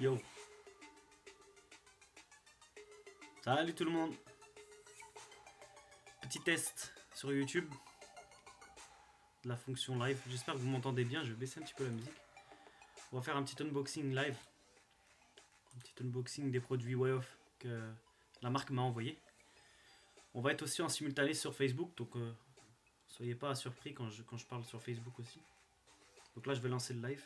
Yo. Salut tout le monde. Petit test sur YouTube. La fonction live. J'espère que vous m'entendez bien. Je vais baisser un petit peu la musique. On va faire un petit unboxing live. Un petit unboxing des produits Way Off que la marque m'a envoyé. On va être aussi en simultané sur Facebook. Donc euh, soyez pas surpris quand je, quand je parle sur Facebook aussi. Donc là je vais lancer le live.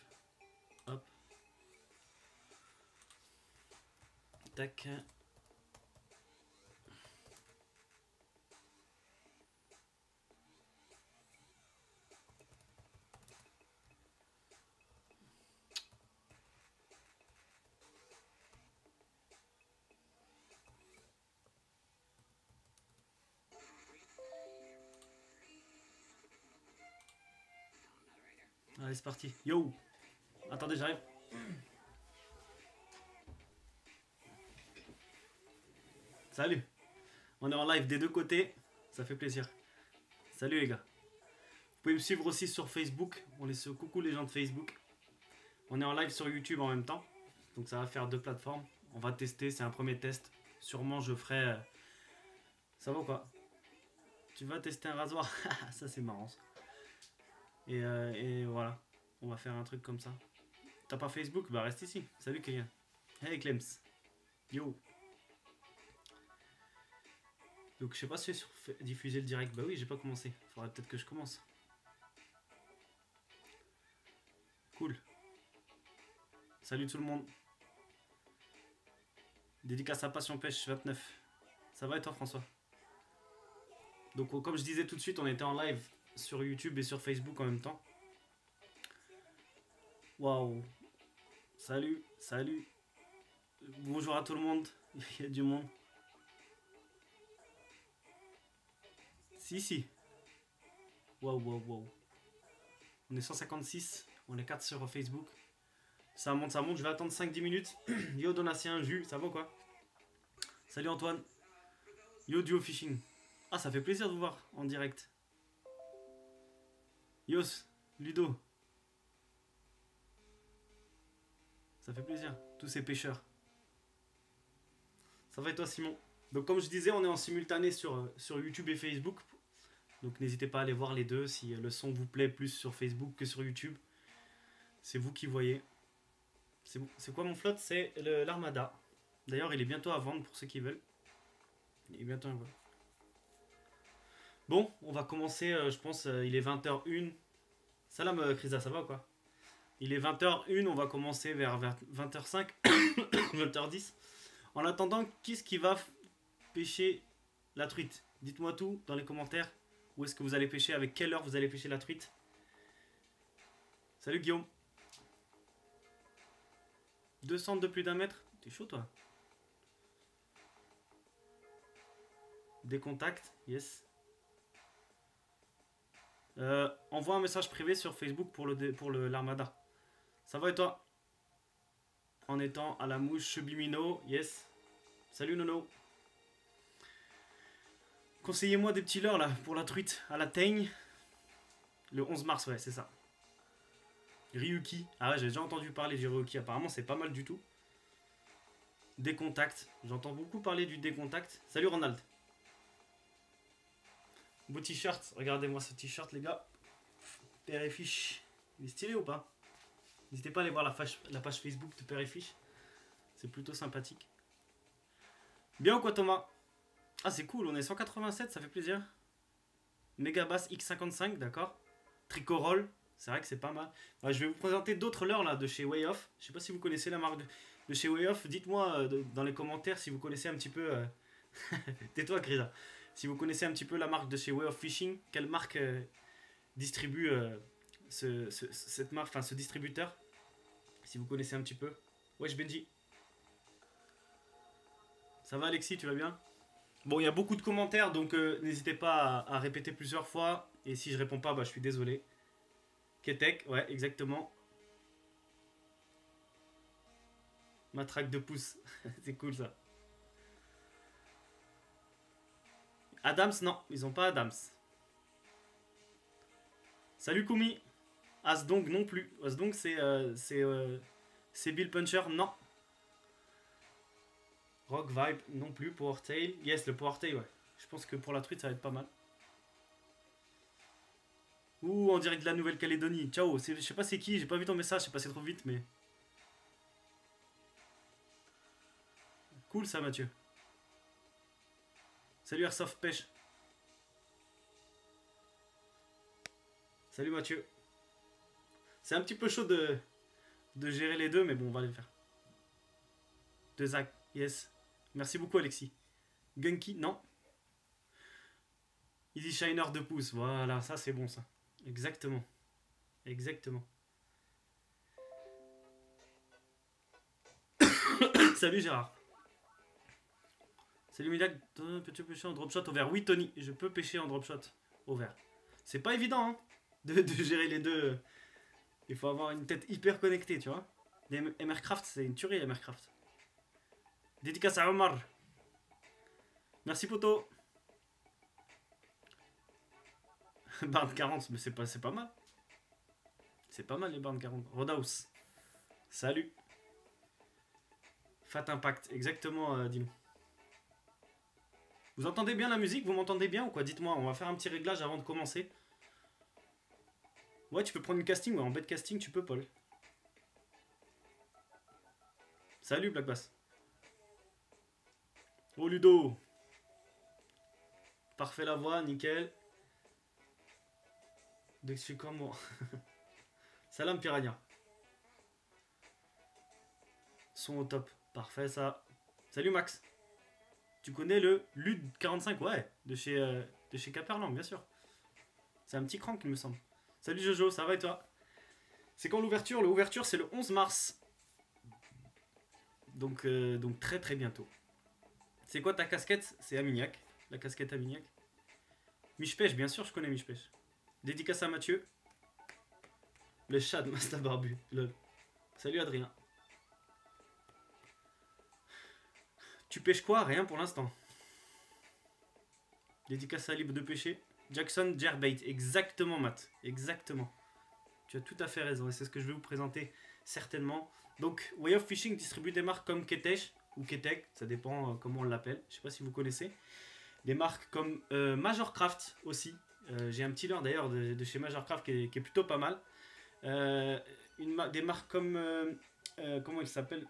Allez, c'est parti. Yo Attendez, j'arrive. Salut On est en live des deux côtés, ça fait plaisir. Salut les gars. Vous pouvez me suivre aussi sur Facebook. On laisse coucou les gens de Facebook. On est en live sur YouTube en même temps. Donc ça va faire deux plateformes. On va tester, c'est un premier test. Sûrement je ferai... euh, Ça va quoi? Tu vas tester un rasoir? Ça c'est marrant. euh, et voilà, on va faire un truc comme ça. T'as pas Facebook? Bah reste ici. Salut Kylian. Hey Clems. Yo. Donc je sais pas si sur diffuser le direct. Bah oui, j'ai pas commencé. Faudrait peut-être que je commence. Cool. Salut tout le monde. Dédicace à Passion Pêche 29. Ça va et toi François? Donc comme je disais tout de suite, on était en live sur YouTube et sur Facebook en même temps. Waouh. Salut, salut. Bonjour à tout le monde. Il y a du monde. Si, si. Waouh, waouh, waouh. On est 156. On est 4 sur Facebook. Ça monte, ça monte. Je vais attendre 5-10 minutes. Yo, Donatien, Jules, ça va quoi? Salut Antoine. Yo, Duo Fishing. Ah, ça fait plaisir de vous voir en direct. Yos, Ludo. Ça fait plaisir, tous ces pêcheurs. Ça va et toi Simon? Donc comme je disais, on est en simultané sur, euh, sur YouTube et Facebook. Donc n'hésitez pas à aller voir les deux si le son vous plaît plus sur Facebook que sur YouTube. C'est vous qui voyez. C'est quoi mon flotte? C'est l'Armada. D'ailleurs, il est bientôt à vendre pour ceux qui veulent. Il est bientôt à vendre. Bon, on va commencer, euh, je pense, euh, il est 20h01. Salam euh, ça va quoi? Il est 20h01, on va commencer vers 20h05, 20h10. En attendant, qui est-ce qui va pêcher la truite? Dites-moi tout dans les commentaires. Où est-ce que vous allez pêcher Avec quelle heure vous allez pêcher la truite? Salut Guillaume. 200 de plus d'un mètre? T'es chaud toi? Des contacts Yes. Euh, envoie un message privé sur Facebook pour le l'armada. Ça va et toi? En étant à la mouche Chebimino, yes. Salut Nono. Conseillez-moi des petits leurres là pour la truite à la teigne. Le 11 mars, ouais, c'est ça. Ryuki. Ah ouais, j'ai déjà entendu parler du Ryuki. Apparemment, c'est pas mal du tout. Décontact. J'entends beaucoup parler du décontact. Salut Ronald. Beau t-shirt, regardez-moi ce t-shirt les gars. Père et fiche. Il est stylé ou pas? N'hésitez pas à aller voir la, fâche- la page Facebook de Père. C'est plutôt sympathique. Bien ou quoi Thomas? Ah c'est cool, on est 187, ça fait plaisir. Megabass X55, d'accord. Tricoroll, c'est vrai que c'est pas mal. Je vais vous présenter d'autres leurres là de chez Way Off. Je sais pas si vous connaissez la marque de, chez Way Off. Dites-moi euh, dans les commentaires si vous connaissez un petit peu. euh, Tais-toi, Grisa. Si vous connaissez un petit peu la marque de chez Way of Fishing, quelle marque euh, distribue ce- cette marque, enfin ce distributeur? Si vous connaissez un petit peu. Wesh Benji. Ça va Alexis, tu vas bien? Bon, il y a beaucoup de commentaires, donc euh, n'hésitez pas à, répéter plusieurs fois. Et si je réponds pas, bah, je suis désolé. Ketek, ouais, exactement. Matraque de pouce, c'est cool ça. Adams, non, ils ont pas Adams. Salut Kumi. Asdong non plus. Asdong c'est euh, c'est euh, c'est Bill Puncher, non. Rock Vibe non plus. Power Tail. Yes, le Power Tail, ouais. Je pense que pour la truite, ça va être pas mal. Ouh, on dirait de la Nouvelle-Calédonie. Ciao. Je sais pas c'est qui, j'ai pas vu ton message, j'ai passé trop vite, mais. Cool ça, Mathieu. Salut Airsoft Pêche. Salut Mathieu. C'est un petit peu chaud de, gérer les deux, mais bon, on va les faire. De Zach, yes. Merci beaucoup, Alexis. Gunky, non. Easy Shiner de pouces, voilà, ça c'est bon ça. Exactement. Exactement. Salut Gérard. Salut Midak, peux-tu pêcher en drop shot au vert? Oui Tony, je peux pêcher en drop shot au vert. C'est pas évident hein, de, de, gérer les deux. Il faut avoir une tête hyper connectée, tu vois. Les MRCraft, c'est une tuerie, MRCraft. Dédicace à Omar. Merci Poto. Barn 40, mais c'est pas, pas mal. C'est pas mal les Barn 40. Rodaus. Salut. Fat Impact, exactement, euh, dis-nous. Vous entendez bien la musique? Vous m'entendez bien ou quoi? Dites-moi, on va faire un petit réglage avant de commencer. Ouais, tu peux prendre une casting, ouais, en bête casting, tu peux, Paul. Salut, Black Bass. Oh, Ludo. Parfait la voix, nickel. Dès que je comme moi. Salam Piranha. Son au top. Parfait ça. Salut Max. Tu connais le LUD 45 Ouais, de chez, euh, de chez Caperlang, bien sûr. C'est un petit crank, il me semble. Salut Jojo, ça va et toi? C'est quand l'ouverture? L'ouverture, c'est le 11 mars. Donc, euh, donc très très bientôt. C'est quoi ta casquette? C'est Amignac. La casquette Amignac. Michpêche, bien sûr, je connais Michpêche. Dédicace à Mathieu. Le chat de Master Barbu. Salut Adrien. Tu pêches quoi? Rien pour l'instant. Dédicace à Libre de pêcher. Jackson Jerbait. Exactement, Matt. Exactement. Tu as tout à fait raison. Et c'est ce que je vais vous présenter certainement. Donc, Way of Fishing distribue des marques comme Ketesh ou Ketek. Ça dépend euh, comment on l'appelle. Je sais pas si vous connaissez. Des marques comme euh, Majorcraft aussi. Euh, j'ai un petit leurre d'ailleurs de, chez Majorcraft qui est, plutôt pas mal. Des marques comme. Comment il s'appelle?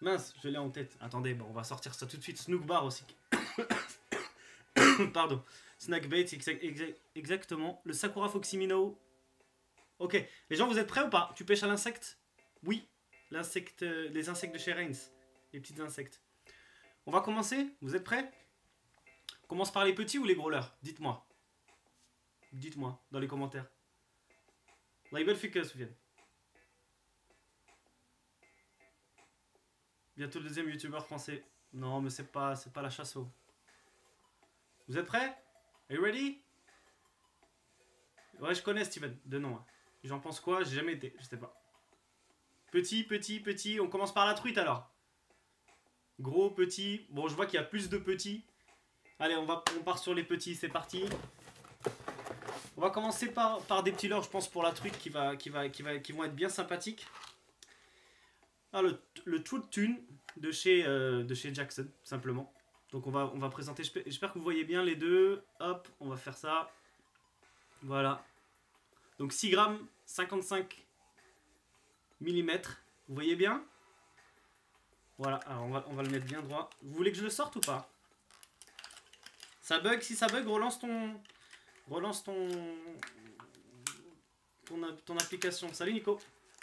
Mince, je l'ai en tête. Attendez, bon, on va sortir ça tout de suite. Snook Bar aussi. Pardon. Snackbait, exactement. Le Sakura Foximino. Ok. Les gens, vous êtes prêts ou pas? Tu pêches à l'insecte? Oui. L'insecte, les insectes de chez Reigns. Les petits insectes. On va commencer Vous êtes prêts? Commence par les petits ou les gros leurs? Dites-moi. Dites-moi dans les commentaires. Fait Soufiane. Bientôt le deuxième youtubeur français. Non, mais c'est pas, c'est pas la chasse au. Vous êtes prêts? Are you ready? Ouais, je connais Steven, de nom. Hein. J'en pense quoi? J'ai jamais été, je sais pas. Petit, petit, petit. On commence par la truite alors. Gros, petit. Bon, je vois qu'il y a plus de petits. Allez, on, va, on part sur les petits, c'est parti. On va commencer par, des petits leurres, je pense, pour la truite qui, va, qui, va, qui, va, qui vont être bien sympathiques. Ah, le, le Tune de chez, euh, de chez Jackson, simplement. Donc on va, on va présenter, j'espère que vous voyez bien les deux. Hop, on va faire ça. Voilà. Donc 6 grammes, 55 mm. Vous voyez bien Voilà, alors on va, on va le mettre bien droit. Vous voulez que je le sorte ou pas ça bug, si ça bug, relance ton. Relance ton. Ton, application. Salut Nico.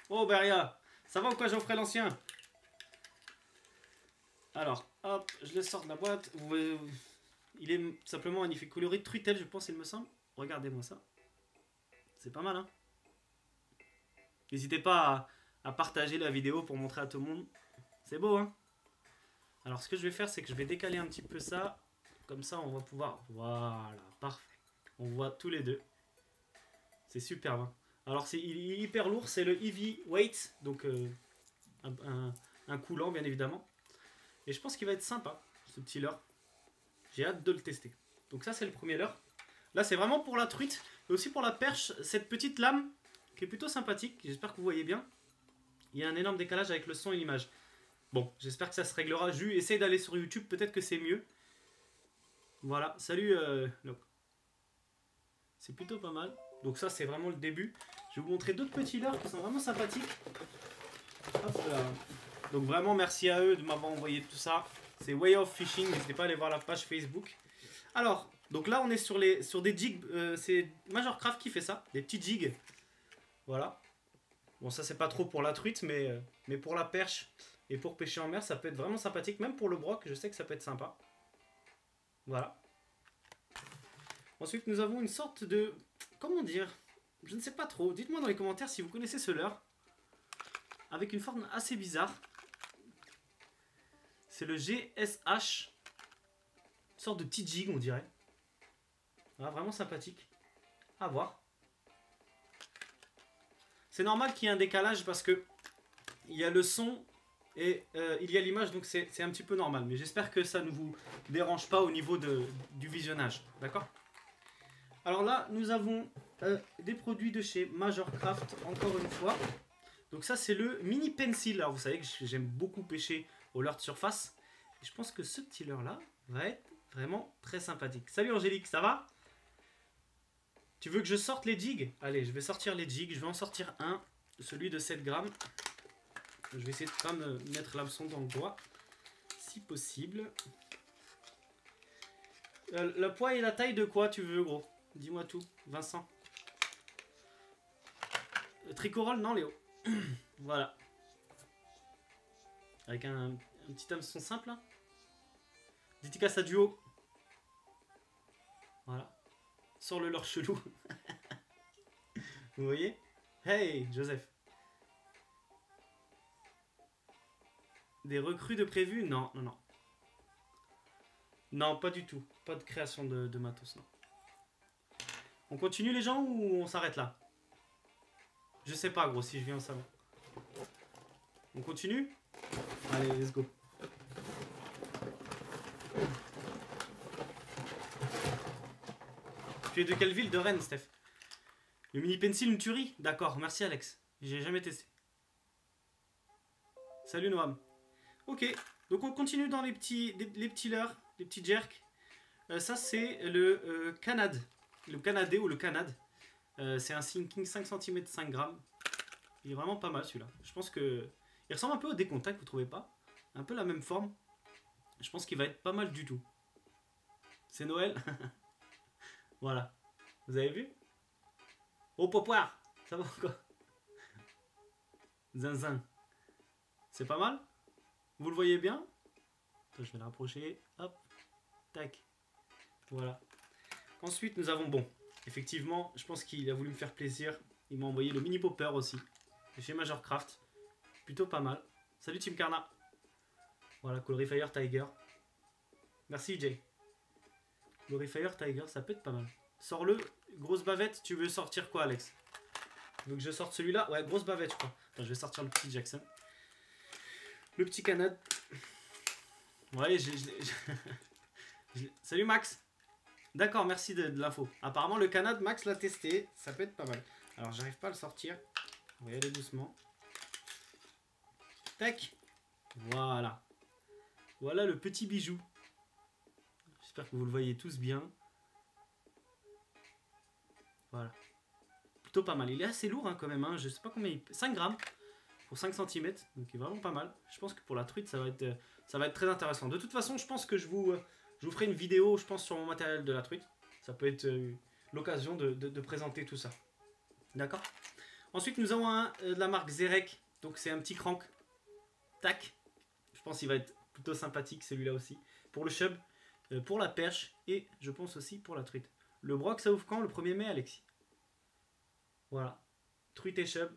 Oh Beria, ça va ou quoi Geoffrey l'ancien Alors, hop, je le sors de la boîte. il est simplement magnifique. Coloris truitel, je pense, il me semble. Regardez-moi ça. C'est pas mal, hein N'hésitez pas à, partager la vidéo pour montrer à tout le monde. C'est beau, hein Alors, ce que je vais faire, c'est que je vais décaler un petit peu ça. Comme ça, on va pouvoir... Voilà, parfait. On voit tous les deux. C'est superbe. Hein. Alors, c'est hyper lourd. C'est le Eevee Weight. Donc, euh, un, coulant, bien évidemment. Et je pense qu'il va être sympa, ce petit leurre. J'ai hâte de le tester. Donc ça, c'est le premier leurre. Là, c'est vraiment pour la truite. Et aussi pour la perche, cette petite lame qui est plutôt sympathique. J'espère que vous voyez bien. Il y a un énorme décalage avec le son et l'image. Bon, j'espère que ça se réglera. Ju, essaye d'aller sur YouTube, peut-être que c'est mieux. Voilà, salut euh, C'est plutôt pas mal. Donc ça, c'est vraiment le début. Je vais vous montrer d'autres petits leurres qui sont vraiment sympathiques. Donc vraiment, merci à eux de m'avoir envoyé tout ça. C'est Way of Fishing, n'hésitez pas à aller voir la page Facebook. Alors, donc là, on est sur, des jigs. Euh, c'est Majorcraft qui fait ça, des petits jigs. Voilà. Bon, ça, c'est pas trop pour la truite, mais, euh, mais pour la perche et pour pêcher en mer, ça peut être vraiment sympathique. Même pour le broc, je sais que ça peut être sympa. Voilà. Ensuite, nous avons une sorte de... Comment dire Je ne sais pas trop. Dites-moi dans les commentaires si vous connaissez ce leurre. Avec une forme assez bizarre. C'est le GSH. Sorte de petit jig, on dirait. vraiment sympathique. À voir. C'est normal qu'il y ait un décalage parce que il y a le son et euh, il y a l'image, donc c'est un petit peu normal. Mais j'espère que ça ne vous dérange pas au niveau de, du visionnage. D'accord? Alors là, nous avons euh, des produits de chez Majorcraft, encore une fois. Donc ça, c'est le mini pencil. Alors vous savez que j'aime beaucoup pêcher au leurre de surface. Et je pense que ce petit leurre-là va être vraiment très sympathique. Salut Angélique, ça va? Tu veux que je sorte les jigs Allez, je vais sortir les jigs. Je vais en sortir un, celui de 7 grammes. Je vais essayer de pas me mettre l'hameçon dans le doigt, si possible. Euh, le poids et la taille de quoi tu veux, gros? Dis-moi tout, Vincent. Euh, tricorol, non, Léo. voilà. Avec un, un petit hameçon simple. Hein. Dédicace à duo. Voilà. Sur le leur chelou. Vous voyez? Hey, Joseph. Des recrues de prévu Non, non, non. Non, pas du tout. Pas de création de, de matos, non. On continue les gens ou on s'arrête là? Je sais pas, gros, si je viens au salon. On continue? Allez, let's go. Tu es de quelle ville De Rennes, Steph? Le mini pencil, une tuerie? D'accord, merci Alex. J'ai jamais testé. Salut Noam. Ok, donc on continue dans les petits, les petits leurres, les petits jerks. Euh, ça c'est le euh, Canad, le Canadé ou le Canad. Euh, c'est un sinking 5 cm 5 grammes. Il est vraiment pas mal celui-là. Je pense que il ressemble un peu au décontact, vous trouvez pas? Un peu la même forme. Je pense qu'il va être pas mal du tout. C'est Noël? voilà. Vous avez vu? Oh popoir Ça va quoi Zinzin. C'est pas mal? Vous le voyez bien? Je vais le rapprocher. Hop. Tac. Voilà. Ensuite, nous avons, bon, effectivement, je pense qu'il a voulu me faire plaisir. Il m'a envoyé le mini popper aussi. Chez Majorcraft. Plutôt pas mal. Salut Team Karna. Voilà, Colorifier Tiger. Merci Jay. Colorifier Tiger, ça peut être pas mal. Sors-le. Grosse bavette, tu veux sortir quoi Alex? Que je sorte celui-là Ouais, grosse bavette je crois. Je vais sortir le petit Jackson. Le petit canad. Ouais, j'ai... Salut Max D'accord, merci de, l'info. Apparemment le canad, Max l'a testé. Ça peut être pas mal. Alors j'arrive pas à le sortir. On va y aller doucement. Tac Voilà. Voilà le petit bijou. J'espère que vous le voyez tous bien. Voilà. Plutôt pas mal. Il est assez lourd hein, quand même. Hein. Je sais pas combien il... 5 grammes pour 5 cm. Donc il est vraiment pas mal. Je pense que pour la truite, ça va être, euh, ça va être très intéressant. De toute façon, je pense que je vous, euh, je vous ferai une vidéo, je pense, sur mon matériel de la truite. Ça peut être euh, l'occasion de, présenter tout ça. D'accord? Ensuite, nous avons un de la marque Zerek. Donc c'est un petit crank. Tac. Je pense qu'il va être plutôt sympathique celui-là aussi. Pour le chub, pour la perche et je pense aussi pour la truite. Le broc, ça ouvre quand Le 1er mai, Alexis? Voilà. Truite et chub.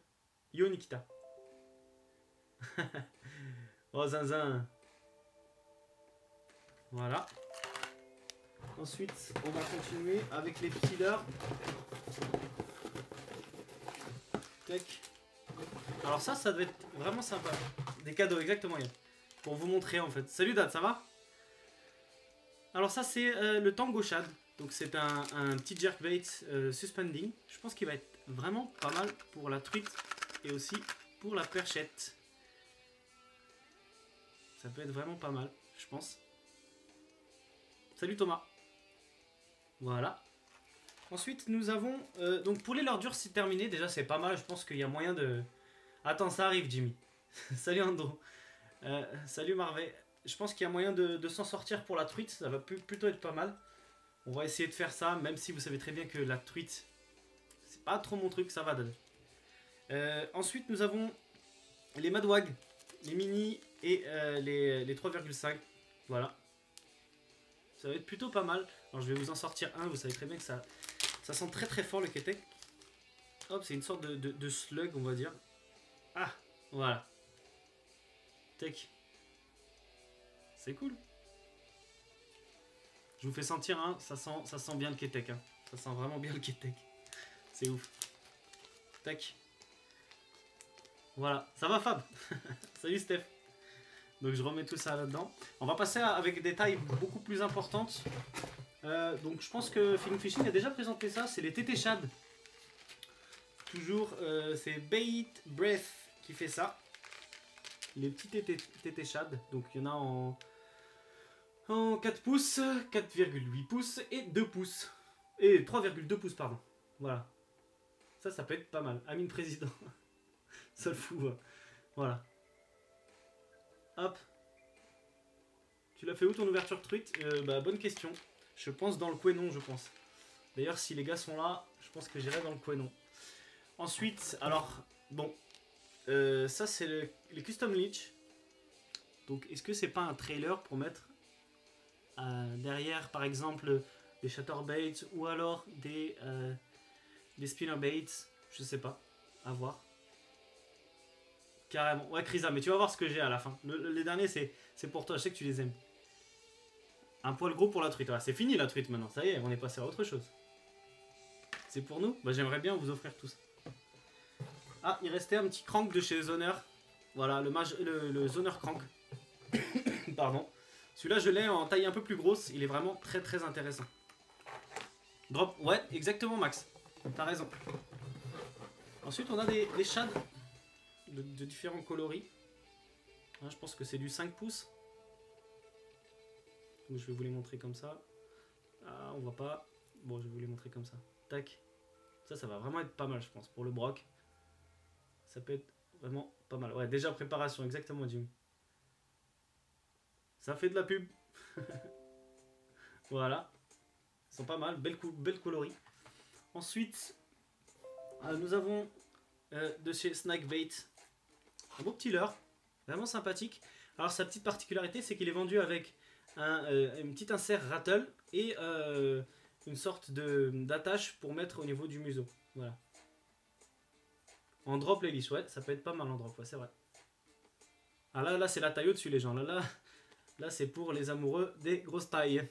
Yo Nikita. oh zinzin. Voilà. Ensuite, on va continuer avec les petits leurres. Alors ça, ça doit être vraiment sympa. Des cadeaux, exactement, Pour vous montrer en fait. Salut Dad, ça va? Alors ça, c'est euh, le Tango Shad. Donc c'est un, petit jerkbait euh, suspending. Je pense qu'il va être vraiment pas mal pour la truite et aussi pour la perchette. Ça peut être vraiment pas mal, je pense. Salut Thomas. Voilà. Ensuite, nous avons... euh, donc pour les l'ordure, c'est terminé. Déjà, c'est pas mal. Je pense qu'il y a moyen de... Attends, ça arrive, Jimmy. salut Andro. Salut Marvet. Je pense qu'il y a moyen de, s'en sortir pour la truite. Ça va plutôt être pas mal. On va essayer de faire ça, même si vous savez très bien que la truite, c'est pas trop mon truc. Ça va donner. Euh, ensuite, nous avons les Madwag, les mini et euh, les, les 3,5. Voilà. Ça va être plutôt pas mal. Alors je vais vous en sortir un, vous savez très bien que ça, ça sent très très fort le Ketek. Hop, c'est une sorte de slug, on va dire. Ah, voilà. Tech. C'est cool. Je vous fais sentir un, ça sent, ça sent bien le Ketek. Hein. Ça sent vraiment bien le Ketek. C'est ouf. Tac. Voilà, ça va Fab? Salut Steph Donc je remets tout ça là-dedans. On va passer avec des tailles beaucoup plus importantes. Euh, donc je pense que Feeling Fishing a déjà présenté ça, c'est les TT Shad. Toujours, euh, c'est Bait Breath qui fait ça. Les petits TT Shad. Donc il y en a en, en 4 pouces, 4,8 pouces et 2 pouces. Et 3,2 pouces, pardon. Voilà. Ça, ça peut être pas mal. Amine Président. ça le fout. ouais. Voilà. Hop. Tu l'as fait où ton ouverture truite? Euh, Bah bonne question. Je pense dans le Quenon, je pense. D'ailleurs, si les gars sont là, je pense que j'irai dans le Quenon. Ensuite, alors, bon. Euh, ça, c'est le, les Custom Leech. Donc, est-ce que c'est pas un trailer pour mettre euh, derrière, par exemple, des Chatterbaits ou alors des, euh, des Spinnerbaits Je sais pas. À voir. Carrément. Ouais, Krisa, mais tu vas voir ce que j'ai à la fin. Le- le- les derniers, c'est pour toi. Je sais que tu les aimes. Un poil gros pour la truite. C'est fini la truite maintenant. Ça y est, on est passé à autre chose. C'est pour nous? Bah, J'aimerais bien vous offrir tout ça. Ah, il restait un petit crank de chez Zoner. Voilà, le, le, Zoner crank. Pardon. Celui-là, je l'ai en taille un peu plus grosse. Il est vraiment très très intéressant. Drop. Ouais, exactement, Max. T'as raison. Ensuite, on a des, des shads de, différents coloris. Hein, je pense que c'est du 5 pouces. Je vais vous les montrer comme ça. Ah, on voit pas. Bon, je vais vous les montrer comme ça. Tac. Ça, ça va vraiment être pas mal, je pense. Pour le broc, ça peut être vraiment pas mal. Ouais, déjà préparation, exactement, Jimmy. Ça fait de la pub. voilà. Ils sont pas mal. Belle, cou- belle coloris. Ensuite, euh, nous avons euh, de chez Snackbait un beau petit leurre. Vraiment sympathique. Alors, sa petite particularité, c'est qu'il est vendu avec un, euh, une insert rattle et euh, une sorte d'attache pour mettre au niveau du museau. Voilà. En drop les liches, ouais, ça peut être pas mal en drop, ouais, c'est vrai. Ah là, là c'est la taille au-dessus les gens, là, là, là c'est pour les amoureux des grosses tailles.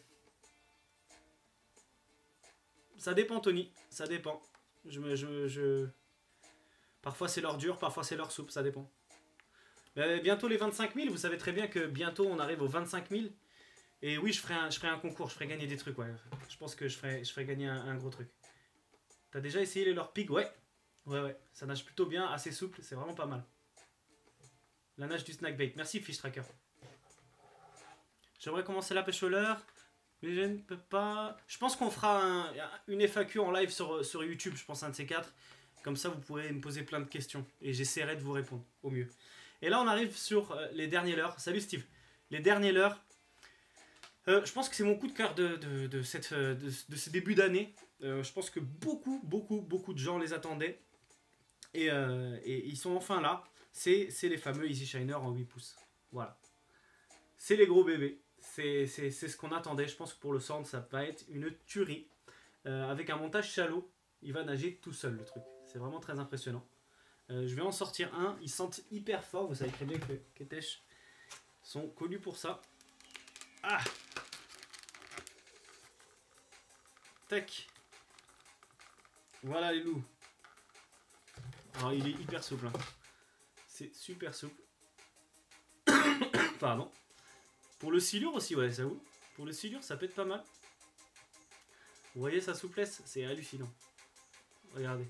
Ça dépend Tony, ça dépend. Je me, je, je... Parfois c'est leur dur, parfois c'est leur soupe, ça dépend. Mais bientôt les 25 000, vous savez très bien que bientôt on arrive aux 25 000. Et oui, je ferai un, concours, je ferai gagner des trucs, ouais. Je pense que je ferai, je ferai gagner un, un gros truc. T'as déjà essayé les leur pig Ouais. Ouais, ouais. Ça nage plutôt bien, assez souple, c'est vraiment pas mal. La nage du snackbait. Merci Fish Tracker. J'aimerais commencer la pêche au leurre, mais je ne peux pas. Je pense qu'on fera un- une FAQ en live sur, sur YouTube, je pense un de ces quatre. Comme ça, vous pourrez me poser plein de questions et j'essaierai de vous répondre au mieux. Et là, on arrive sur euh, les derniers leurres. Salut Steve. Les derniers leurres. Euh, je pense que c'est mon coup de cœur de, de, cette, euh, de, de ce début d'année. Je pense que beaucoup, beaucoup, beaucoup de gens les attendaient. Et, euh, et ils sont enfin là. C'est les fameux Easy Shiner en 8 pouces. Voilà. C'est les gros bébés. C'est ce qu'on attendait. Je pense que pour le centre, ça va être une tuerie. Euh, avec un montage shallow, il va nager tout seul le truc. C'est vraiment très impressionnant. Euh, je vais en sortir un. Ils sentent hyper fort. Vous savez très bien que Ketesh sont connus pour ça. Ah Tac. Voilà les loups. Alors il est hyper souple. hein. C'est super souple. Pardon. Pour le silure aussi, ouais, ça vous. Pour le silure, ça peut être pas mal. Vous voyez sa souplesse? C'est hallucinant. Regardez.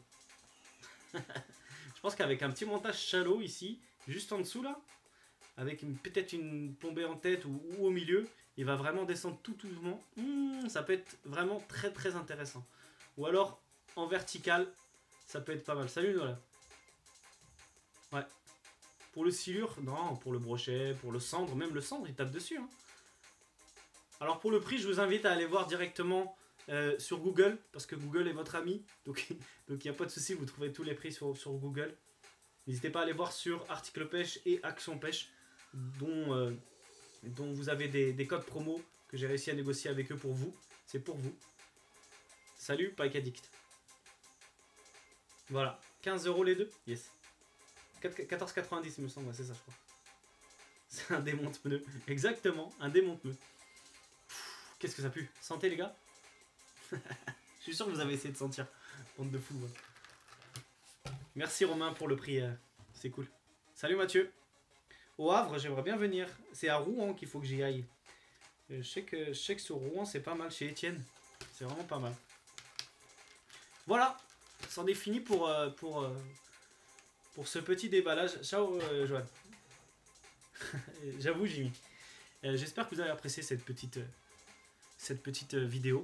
Je pense qu'avec un petit montage shallow ici, juste en dessous là, avec peut-être une plombée en tête ou, au milieu. Il va vraiment descendre tout doucement. Hmm, ça peut être vraiment très très intéressant. Ou alors en vertical, ça peut être pas mal. Salut Nola. Ouais. Pour le silure, non, pour le brochet, pour le cendre, même le cendre, il tape dessus. Hein. Alors pour le prix, je vous invite à aller voir directement euh, sur Google, parce que Google est votre ami. Donc il n'y a pas de souci, vous trouvez tous les prix sur, Google. N'hésitez pas à aller voir sur Article Pêche et Action Pêche, dont, euh, dont vous avez des, codes promo que j'ai réussi à négocier avec eux pour vous. C'est pour vous. Salut, Pike Addict. Voilà, 15 euros les deux? Yes. 14,90 il me semble, c'est ça je crois. C'est un démonte-pneu. Exactement, un démonte-pneu. Qu'est-ce que ça pue? Sentez les gars? Je suis sûr que vous avez essayé de sentir. Bande de fous. Merci Romain pour le prix. Euh, c'est cool. Salut Mathieu. Au Havre, j'aimerais bien venir. C'est à Rouen qu'il faut que j'y aille. Euh, je sais que, je sais que sur Rouen, c'est pas mal. Chez Étienne, c'est vraiment pas mal. Voilà, c'en est fini pour, euh, pour, pour ce petit déballage. Ciao, Joanne. J'avoue, Jimmy. J'espère que vous avez apprécié cette petite, cette petite vidéo.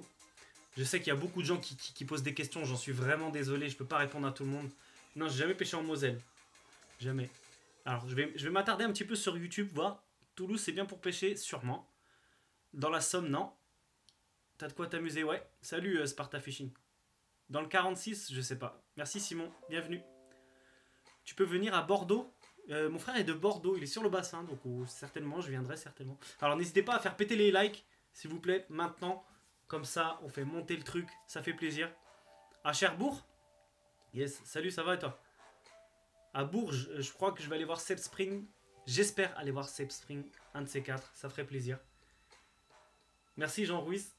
Je sais qu'il y a beaucoup de gens qui, posent des questions. J'en suis vraiment désolé. Je peux pas répondre à tout le monde. Non, j'ai jamais pêché en Moselle. Jamais. Alors, je vais, je vais m'attarder un petit peu sur YouTube, voir. Toulouse, c'est bien pour pêcher, sûrement. Dans la Somme, non. T'as de quoi t'amuser, ouais. Salut, euh, Sparta Fishing. Dans le 46, je sais pas. Merci Simon, bienvenue. Tu peux venir à Bordeaux. Euh, mon frère est de Bordeaux, il est sur le bassin, donc certainement, je viendrai certainement. Alors n'hésitez pas à faire péter les likes, s'il vous plaît, maintenant. Comme ça, on fait monter le truc, ça fait plaisir. À Cherbourg? Yes, salut, ça va et toi? À Bourges, je crois que je vais aller voir Sep Spring. J'espère aller voir Sep Spring, un de ces quatre, ça ferait plaisir. Merci Jean Ruiz.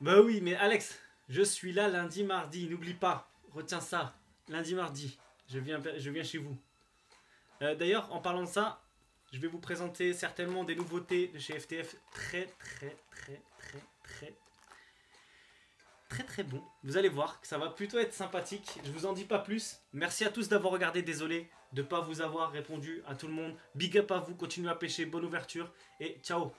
Bah oui, mais Alex, je suis là lundi, mardi, n'oublie pas, retiens ça, lundi, mardi, je viens, je viens chez vous. Euh, d'ailleurs, en parlant de ça, je vais vous présenter certainement des nouveautés de chez FTF très très très très très très très bon. Vous allez voir que ça va plutôt être sympathique. Je vous en dis pas plus. Merci à tous d'avoir regardé. Désolé de ne pas vous avoir répondu à tout le monde. Big up à vous. Continuez à pêcher. Bonne ouverture. Et ciao.